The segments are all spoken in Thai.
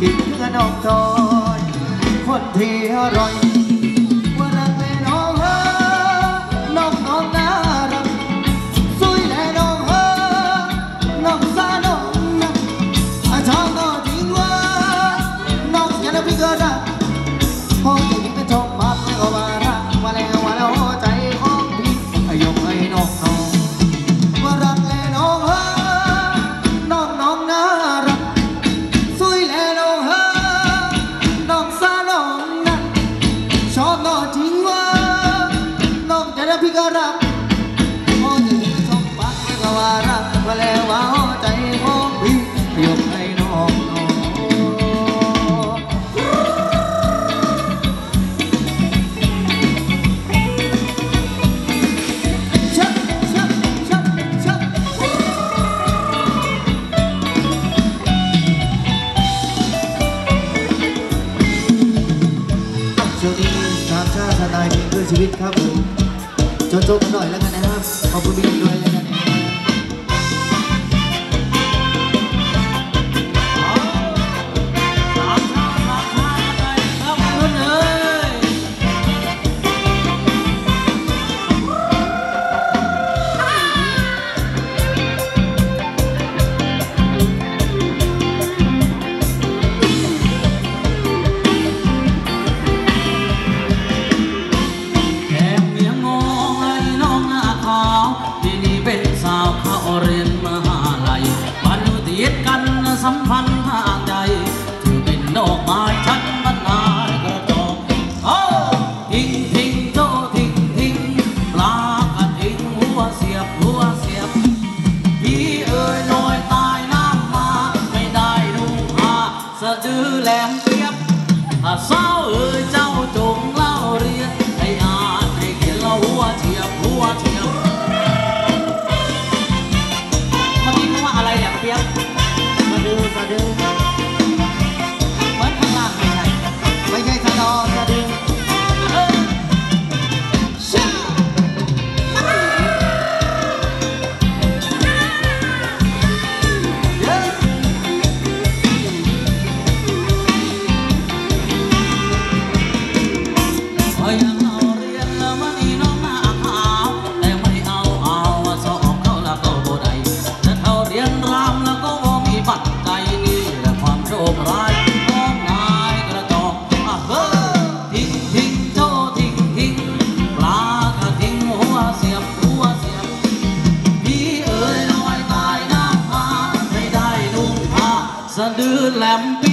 กินเนื้อดอกจอยคนที่อร่อย ชีวิตครับ đưa làm biết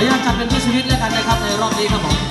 อนุญาตจัดเป็นผู้ชีวิตแล้วกันนะครับในรอบนี้ครับผม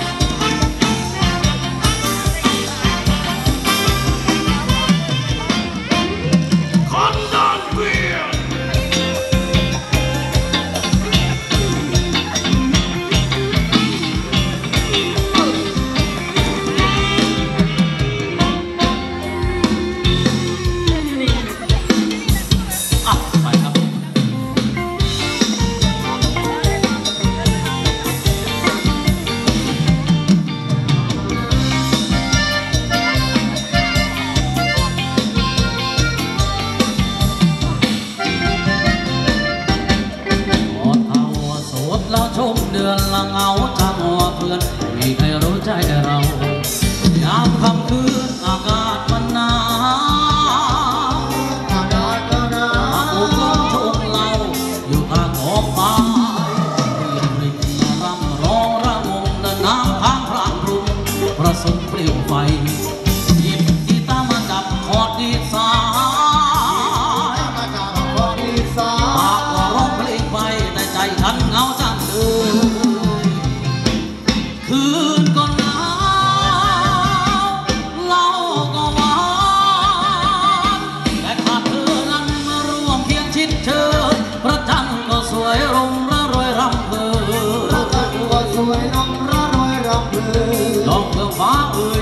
không thương ngọt à,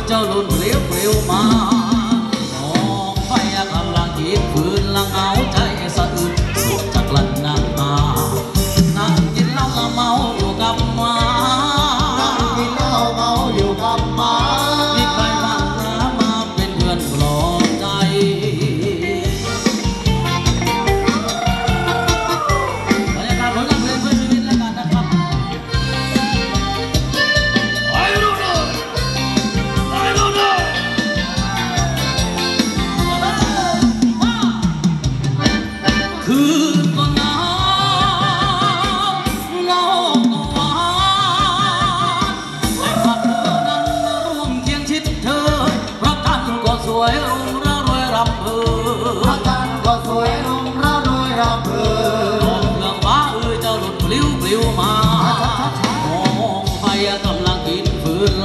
ကြောက်လို့လေးဝေဝမာ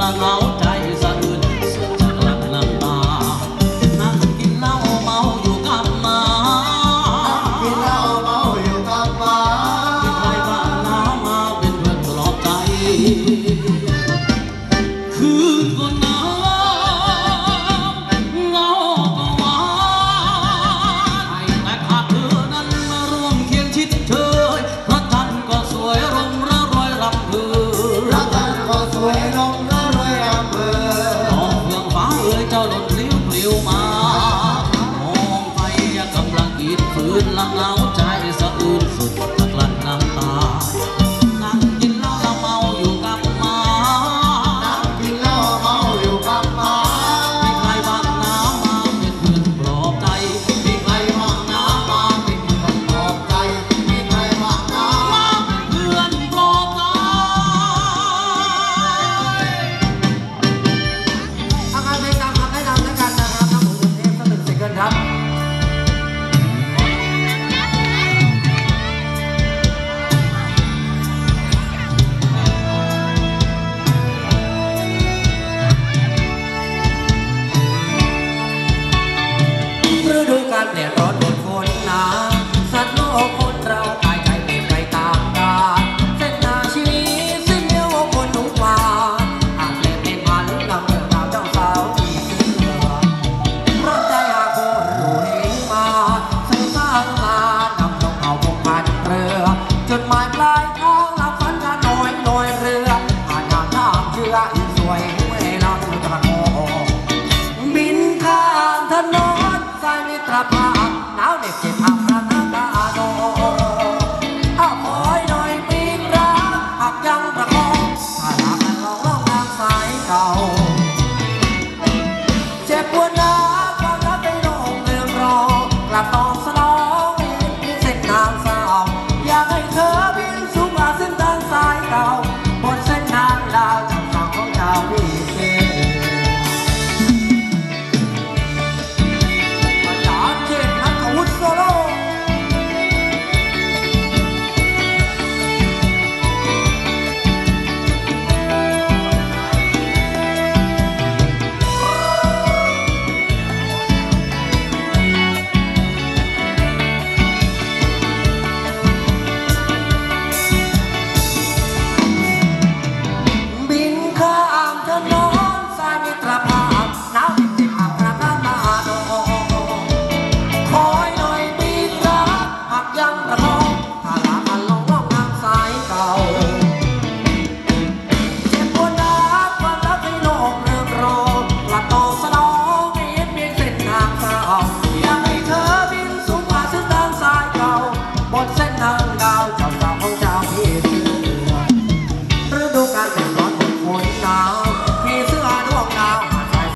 my mountain.